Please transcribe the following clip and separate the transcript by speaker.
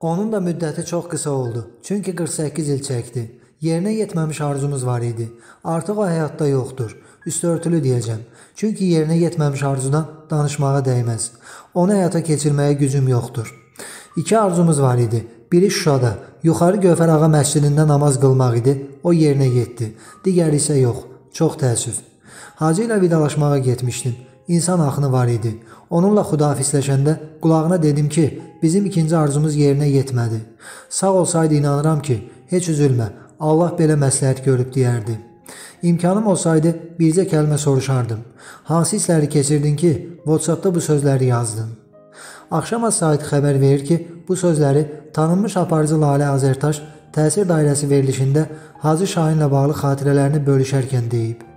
Speaker 1: Onun da müddəti çox qısa oldu. Çünki 48 il çəkdi. Yerinə yetməmiş arzumuz var idi. Artıq o həyatda yoxdur. Üstörtülü deyəcəm. Çünki yerinə yetməmiş arzudan danışmağa dəyməz. Onu həyata keçirməyə gücüm yoxdur. İki arzumuz var idi. Biri Şuşada, yuxarı Gövhər ağa məscidində namaz qılmaq idi. O yerinə yetdi. Digəri isə yox. Çox təəssüf. Hacı ilə vidalaşmağa getmişdim. İnsan axını var idi. Onunla xudafisləşəndə qulağına dedim ki, bizim ikinci arzumuz yerinə yetmədi. Sağ olsaydı inanıram ki, heç üzülmə, Allah belə məsləhət görüb deyərdi. İmkanım olsaydı bircə kəlmə soruşardım. Hansı hissləri keçirdin ki, WhatsApp-da bu sözləri yazdın? Axşama saat xəbər verir ki, bu sözləri tanınmış aparıcı Lalə Azərtaş təsir dairəsi verilişində Hacı Şahinlə bağlı xatirələrini bölüşərkən deyib.